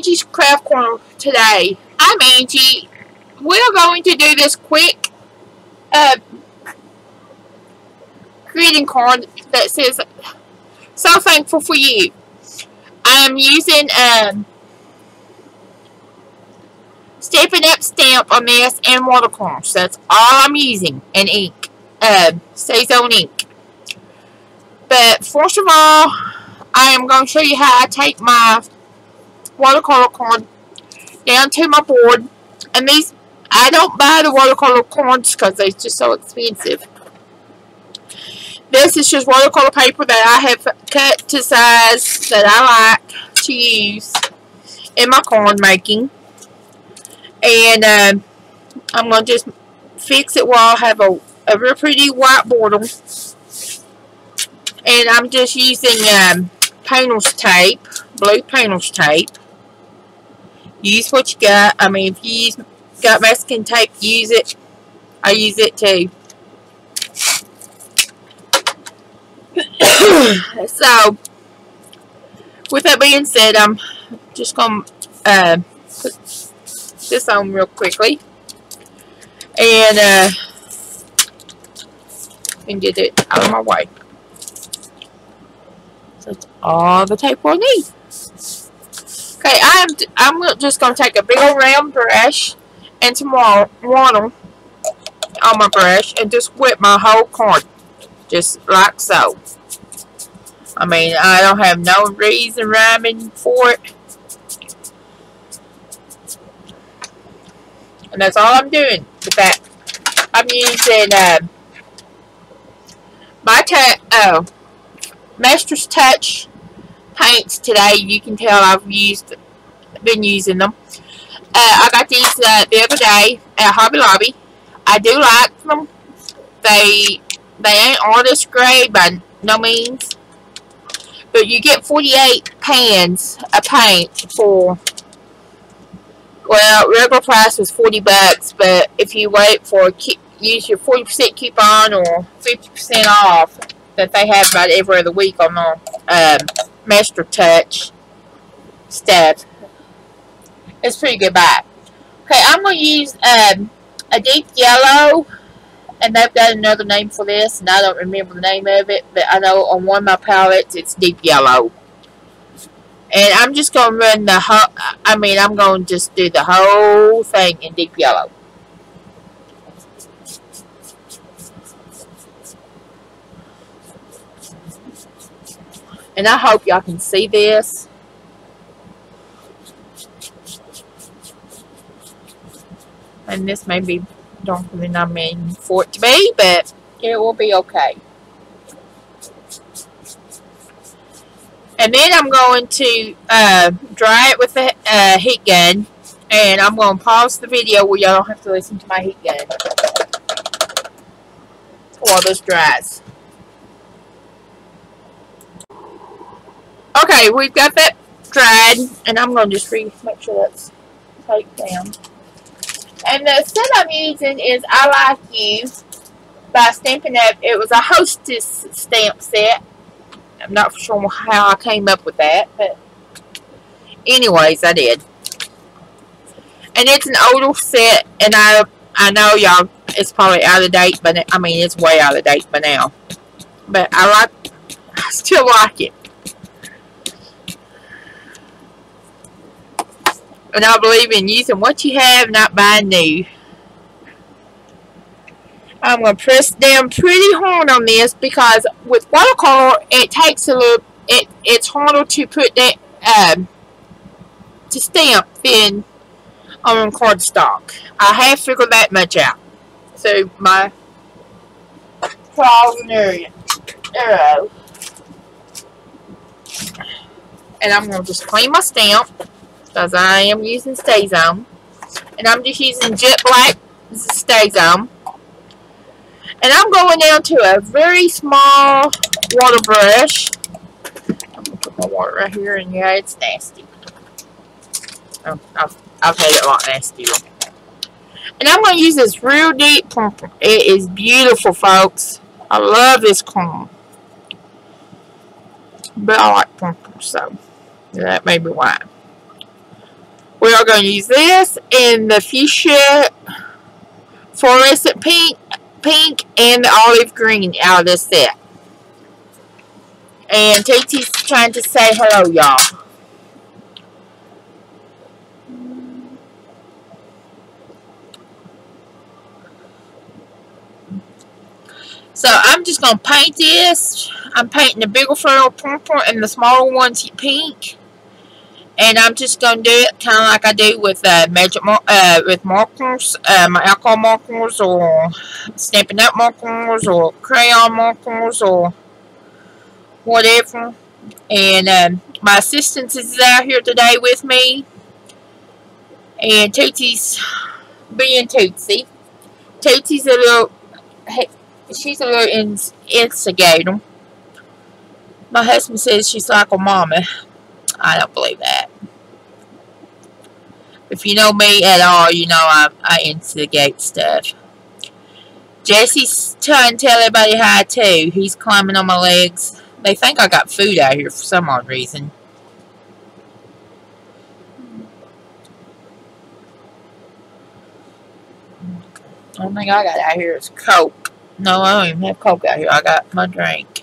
Angie's Craft Corner today. I'm Angie. We're going to do this quick uh, greeting card that says, So thankful for you. I'm using um, Stampin' Up stamp on this and watercolors. That's all I'm using. And ink. Uh, StazOn ink. But first of all, I am going to show you how I take my watercolor corn down to my board. And these, I don't buy the watercolor corns because they're just so expensive. This is just watercolor paper that I have cut to size that I like to use in my corn making. And um, I'm going to just fix it while I have a, a real pretty white border. And I'm just using um, painter's tape, blue painter's tape. Use what you got. I mean, if you use, got masking tape, use it. I use it too. so, with that being said, I'm just going to uh, put this on real quickly. And, uh, and get it out of my way. So that's all the tape we'll need. Okay, I'm I'm just gonna take a big old round brush and some water on my brush and just whip my whole card, just like so. I mean, I don't have no reason rhyming for it. And that's all I'm doing with that. I'm using uh, my ta oh, Master's Touch paints today. You can tell I've used, been using them. Uh, I got these uh, the other day at Hobby Lobby. I do like them. They they ain't artist grade by no means. But you get 48 pans of paint for, well, regular price was 40 bucks, but if you wait for, use your 40% coupon or 50% off that they have about every other week on the um, Master Touch stuff, it's pretty good buy. Okay, I'm going to use um, a deep yellow and they've got another name for this, and I don't remember the name of it, but I know on one of my palettes it's deep yellow. And I'm just going to run the whole, I mean, I'm going to just do the whole thing in deep yellow. And I hope y'all can see this. And this may be darker than I mean for it to be, but it will be okay. And then I'm going to uh, dry it with a uh, heat gun. And I'm going to pause the video where y'all don't have to listen to my heat gun. While this dries. Okay, we've got that dried. And I'm going to just make sure that's taped down. And the set I'm using is I Like You by Stampin' Up. It was a hostess stamp set. I'm not sure how I came up with that, but anyways, I did. And it's an older set, and I I know y'all, it's probably out of date, but I mean, it's way out of date by now. But I like, I still like it. And I believe in using what you have, not buying new. I'm going to press down pretty hard on this because with watercolor, it takes a little, it, it's harder to put that, um, to stamp than on cardstock. I have figured that much out. So my trials and area, arrow. And I'm going to just clean my stamp because I am using StazOn. And I'm just using Jet Black StazOn. And I'm going down to a very small water brush. I'm going to put my water right here, and yeah, it's nasty. Oh, I've, I've had it a lot nastier. And I'm going to use this real deep purple. It is beautiful, folks. I love this comb. But I like purple, so that may be why. We are going to use this in the fuchsia fluorescent pink, pink and the olive green out of this set. And TT's trying to say hello, y'all. So I'm just going to paint this. I'm painting the bigger floral purple and the smaller ones pink. And I'm just going to do it kind of like I do with uh, magic mar uh, with markers, uh, my alcohol markers or Stampin' Up markers or crayon markers or whatever. And um, my assistant is out here today with me. And Tootsie's being Tootsie. Tootie's a little, she's a little instigator. My husband says she's like a mama. I don't believe that. If you know me at all, you know I, I instigate stuff. Jesse's trying to tell everybody hi too. He's climbing on my legs. They think I got food out here for some odd reason. Oh Only thing I got out here is Coke. No, I don't even have Coke out here. I got my drink.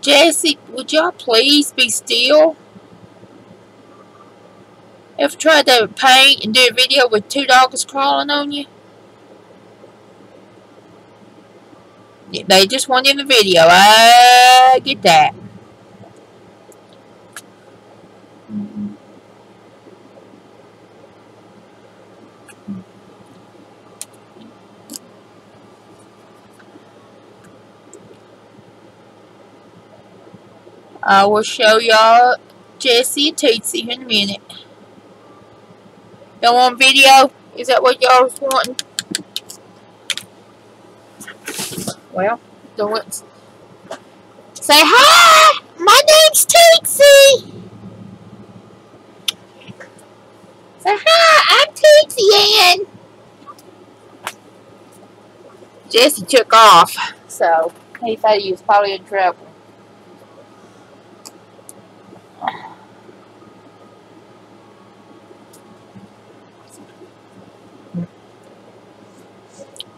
Jesse, would y'all please be still? Ever tried to paint and do a video with two dogs crawling on you? They just want in the video. I get that. I will show y'all Jesse and Tootsie in a minute. Y'all want video? Is that what y'all was wanting? Well, don't say hi. My name's Tootsie. Say hi. I'm Tootsie Ann. Jesse took off, so he thought he was probably in trouble.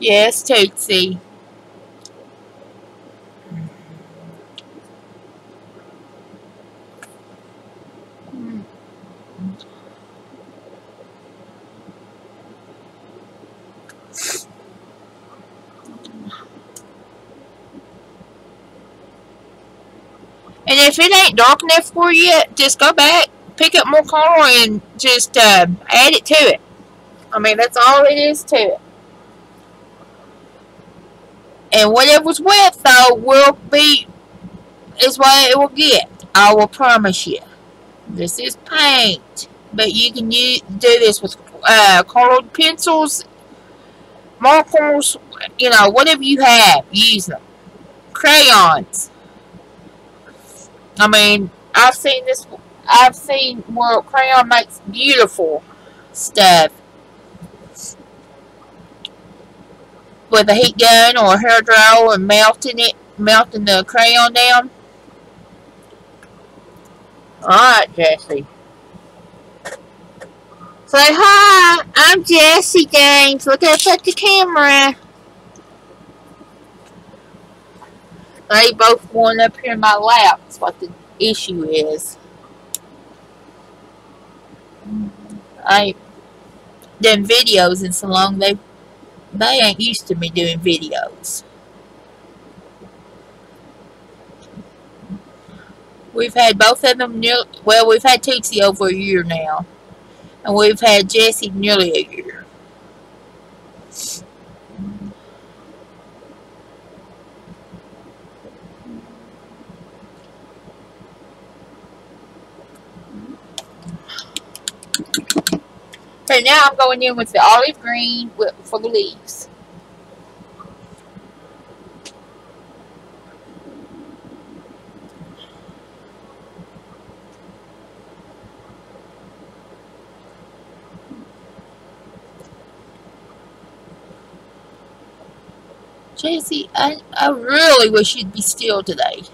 Yes, Tootsie. And if it ain't dark enough for you, just go back, pick up more color, and just uh, add it to it. I mean, that's all it is to it. And whatever's wet, though, will be, is what it will get. I will promise you. This is paint. But you can use, do this with uh, colored pencils, markers, you know, whatever you have, use them. Crayons. I mean, I've seen this, I've seen where crayon makes beautiful stuff. With a heat gun or a hair dryer and melting it, melting the crayon down. Alright, Jesse. Say hi, I'm Jesse James. Look up at the camera. They both going up here in my lap. That's what the issue is. I done videos in so long they they ain't used to me doing videos. We've had both of them, near, well, we've had Tootsie over a year now. And we've had Jesse nearly a year. So now I'm going in with the olive green for the leaves. Jesse, I, I really wish you'd be still today.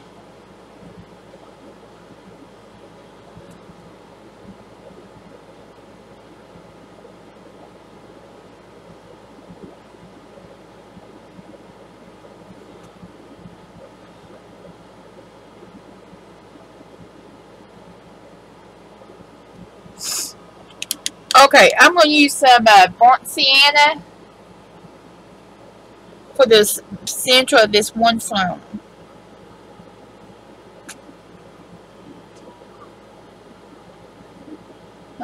Okay, I'm going to use some uh, burnt sienna for the center of this one flower.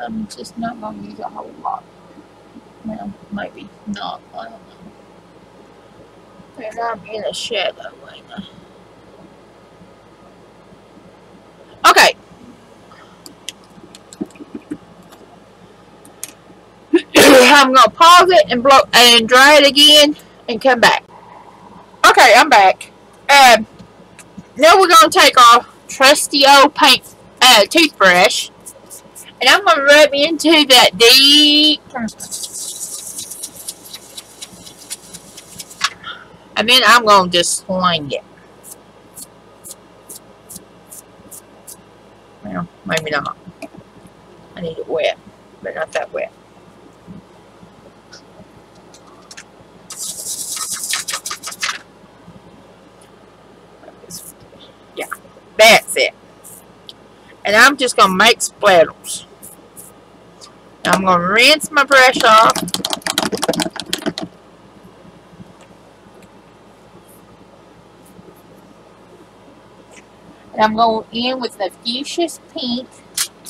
I'm just not going to use a whole lot. Well, maybe not. I don't know. And I'm in a shadow right now. Okay. I'm gonna pause it and blow and dry it again and come back. Okay, I'm back. Um, now we're gonna take our trusty old paint uh, toothbrush and I'm gonna rub into that deep and then I'm gonna just sling it. Well, maybe not. I need it wet, but not that wet. Yeah, that's it. And I'm just going to make splatters. I'm going to rinse my brush off. And I'm going in with the fuchsia pink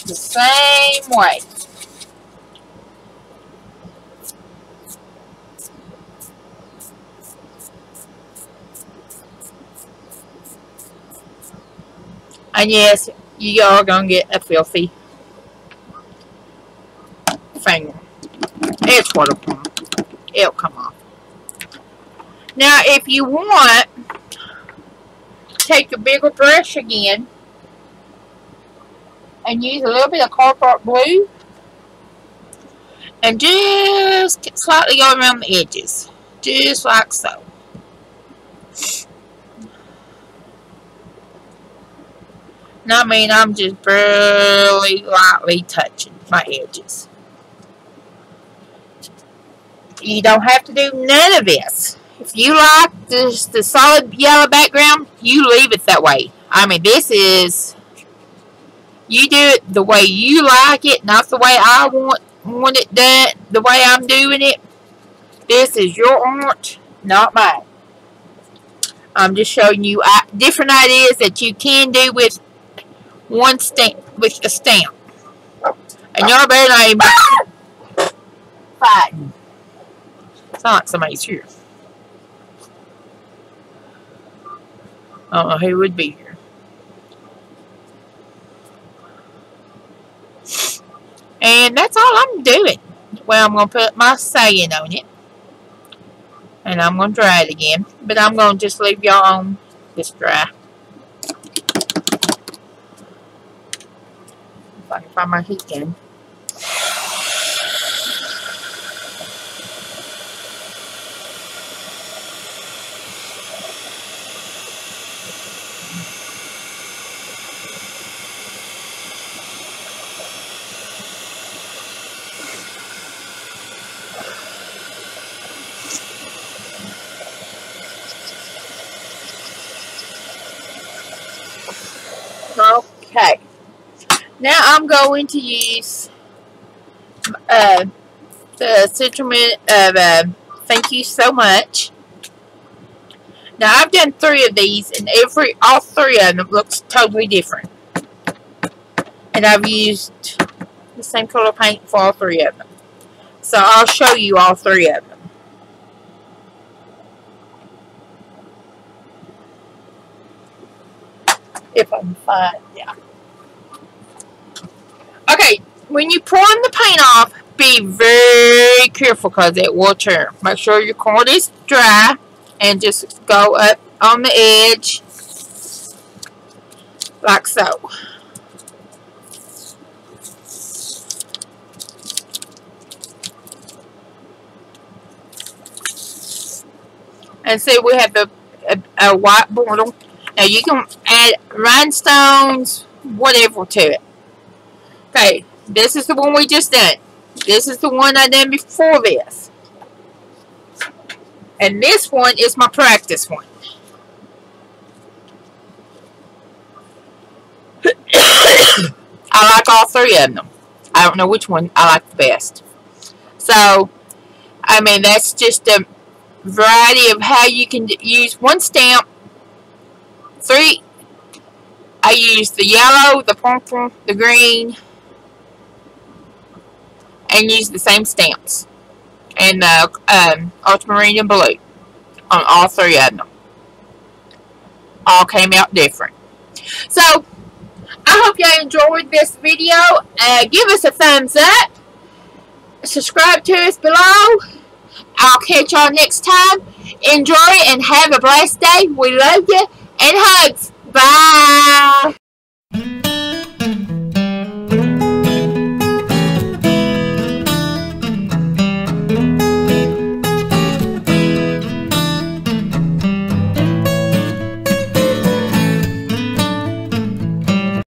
the same way. And yes, you are going to get a filthy finger. It's what it'll come. Off. Now, if you want, take a bigger brush again and use a little bit of Carpart Blue and just slightly go around the edges. Just like so. Now, I mean, I'm just barely lightly touching my edges. You don't have to do none of this. If you like the, the solid yellow background, you leave it that way. I mean, this is, you do it the way you like it, not the way I want, want it done, the way I'm doing it. This is your art, not mine. I'm just showing you uh, different ideas that you can do with one stamp, with a stamp. And y'all better not even fighting. It's not like somebody's here. I don't know who would be here. And that's all I'm doing. Well, I'm going to put my saying on it. And I'm going to dry it again. But I'm going to just leave y'all on this dry. If I can find my heat gun. Okay. Now I'm going to use uh, the sentiment of uh, thank you so much. Now I've done three of these and every all three of them looks totally different. And I've used the same color paint for all three of them. So I'll show you all three of them. If I'm fine, yeah. When you prime the paint off, be very careful because it will turn. Make sure your cord is dry and just go up on the edge like so. And see, we have a, a, a white border. Now you can add rhinestones, whatever to it. Okay, this is the one we just did. This is the one I did before this. And this one is my practice one. I like all three of them. I don't know which one I like the best. So, I mean, that's just a variety of how you can use one stamp. Three, I use the yellow, the purple, the green, and use the same stamps. And the um, ultramarine blue on all three of them. All came out different. So, I hope y'all enjoyed this video. Uh, give us a thumbs up. Subscribe to us below. I'll catch y'all next time. Enjoy and have a blessed day. We love you. And hugs. Bye.